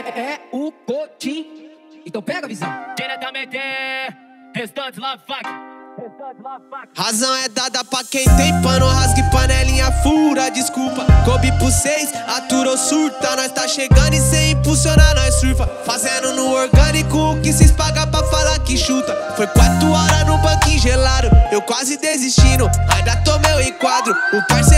é o Cotim. Então pega a visão. Diretamente, restante. Razão é dada pra quem tem pano, rasgue panelinha fura, desculpa. Coube por seis, aturou surta. Nós tá chegando e sem impulsionar, nós surfa. Fazendo no orgânico o que se paga pra falar que chuta. Foi quatro horas no banquinho gelado, eu quase desistindo. Ainda tomei o enquadro, o parceirão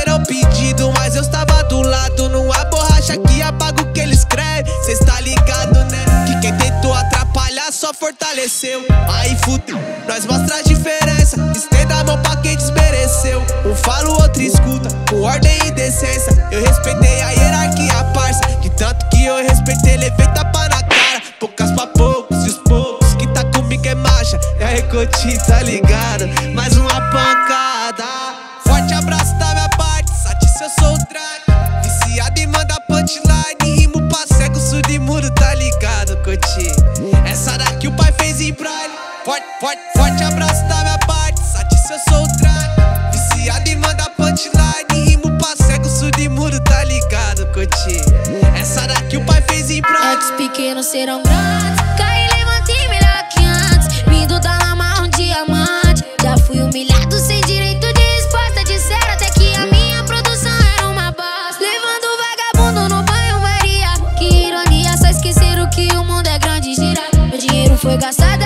só fortaleceu. Aí fudeu, nós mostra a diferença. Estenda a mão pra quem desmereceu. Um fala, o outro escuta, com ordem e decência. Eu respeitei a hierarquia, parça. De tanto que eu respeitei, levei tapa na cara. Poucas pra poucos, e os poucos que tá comigo é marcha. É recotinho, tá ligado? Mais uma pancada. Forte, forte, abraço da minha parte, Sati se eu sou o track. Viciado e manda punchline, rimo pra cego, mudo, tá ligado, Cotinho? Essa daqui o pai fez em praia. É os pequenos serão grandes. Caí, levantei melhor que antes. Vindo da lama um diamante. Já fui humilhado sem direito de resposta. Disseram até que a minha produção era uma bosta. Levando vagabundo no banho-maria. Que ironia, só esqueceram que o mundo é grande e gira. Meu dinheiro foi gastado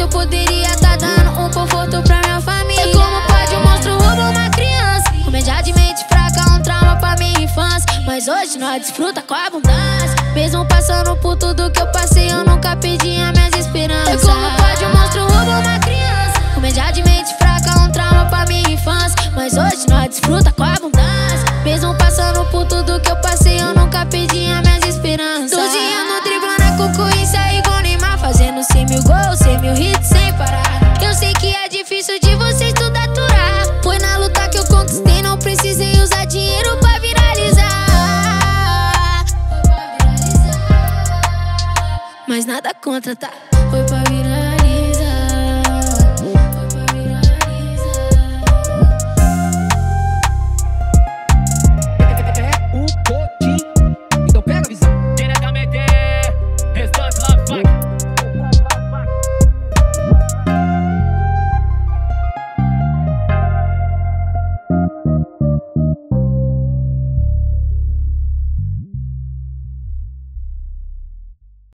eu poderia tá dando um conforto pra minha família. E como pode um monstro roubar uma criança? Comédia de mente fraca, um trauma pra minha infância. Mas hoje nós desfruta com abundância. Mesmo passando por tudo que eu passei, eu nunca perdi as minhas esperanças. E como pode um monstro roubar uma criança? Comédia de mente fraca, um trauma pra minha infância. Mas hoje nós Mas nada contra, tá? Foi pra.